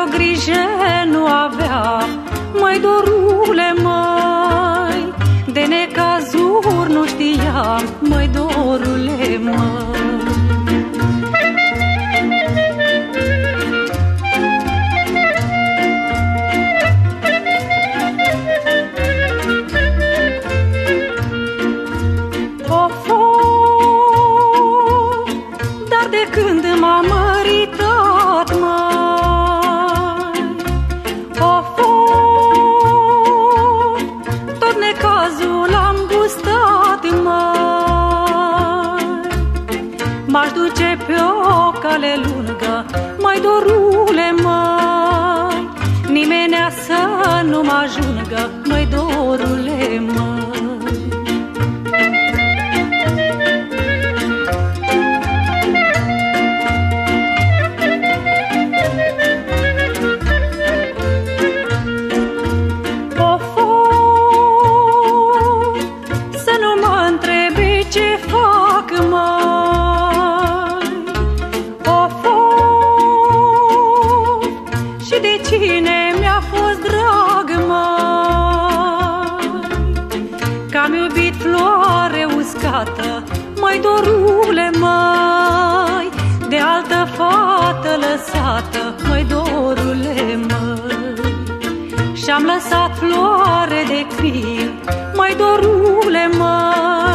nicio grijă nu avea, mai dorule mai, de necazuri nu știam, mai dorule mai. când m-am mărită necazul am gustat, mai M-aș duce pe o cale lungă, mai dorule, mai Nimenea să nu mă ajungă, mai dorule, mai cine mi-a fost drag mai Că-am iubit floare uscată, mai dorule mai De altă fată lăsată, mai dorule mai Și-am lăsat floare de crin, mai dorule mai